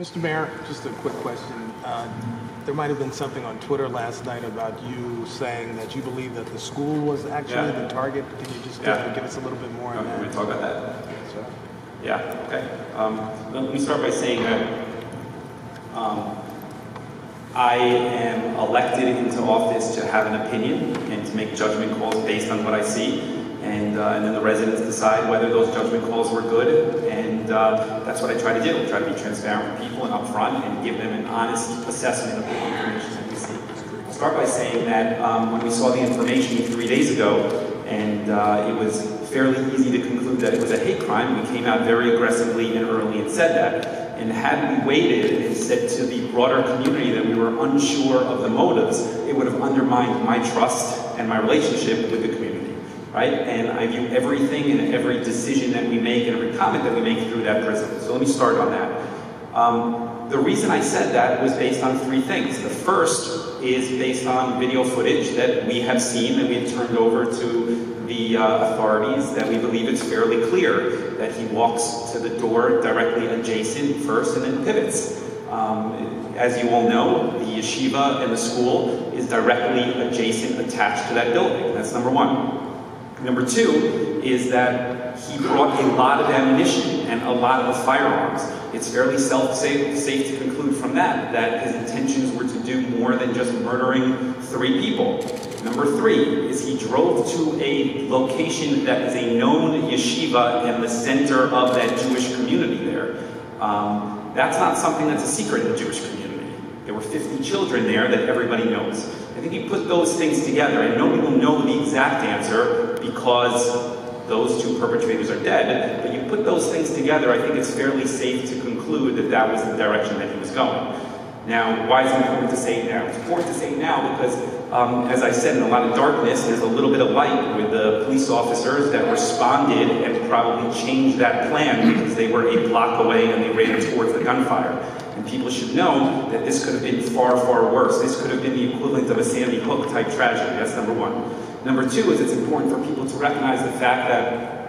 Mr. Mayor, just a quick question. Uh, there might have been something on Twitter last night about you saying that you believe that the school was actually Yeah. the target. Can you just uh, Yeah. give us a little bit more Uh, on Can we talk about that? Sure. Yeah, okay. Um, let me start by saying that um, I am elected into office to have an opinion and to make judgment calls based on what I see. And, uh, and then the residents decide whether those judgment calls were good. And uh, that's what I try to do. I try to be transparent with people and upfront and give them an honest assessment of the information that we see. I'll start by saying that um, when we saw the information three days ago, and uh, it was fairly easy to conclude that it was a hate crime, we came out very aggressively and early and said that. And had we waited and said to the broader community that we were unsure of the motives, it would have undermined my trust and my relationship with the community, right? And I view everything and every decision that we make and every comment that we make through that prism. So let me start on that. Um, the reason I said that was based on three things. The first is based on video footage that we have seen that we have turned over to the uh, authorities that we believe it's fairly clear that he walks to the door directly adjacent first and then pivots. Um, as you all know, the yeshiva and the school is directly adjacent, attached to that building. That's number one. Number two is that he brought a lot of ammunition and a lot of firearms. It's fairly self safe, safe to conclude from that that his intentions were to do more than just murdering three people. Number three is he drove to a location that is a known yeshiva and the center of that Jewish community there. Um, that's not something that's a secret in the Jewish community. There were 50 children there that everybody knows. I think you put those things together, and nobody will know the exact answer because those two perpetrators are dead, but you put those things together, I think it's fairly safe to conclude that that was the direction that he was going. Now, why is it important to say it now? It's important to say it now because, um, as I said, in a lot of darkness, there's a little bit of light with the police officers that responded and probably changed that plan because they were a block away and they ran towards the gunfire. And people should know that this could have been far, far worse. This could have been the equivalent of a Sandy Hook type tragedy. That's number one. Number two is it's important for people to recognize the fact that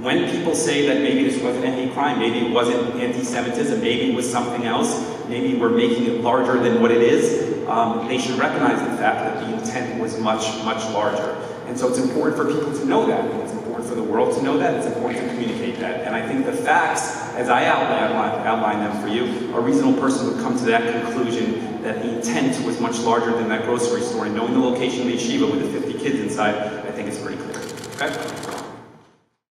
when people say that maybe this wasn't a hate crime, maybe it wasn't anti-Semitism, maybe it was something else, maybe we're making it larger than what it is, um, they should recognize the fact that the intent was much, much larger. And so it's important for people to know that. It's important for the world to know that. It's important to communicate that. And I think the facts, as I outline, outline them for you, a reasonable person would come to that conclusion that the intent was much larger than that grocery store. And knowing the location of the yeshiva with the 50 kids inside, I think it's pretty clear. Okay?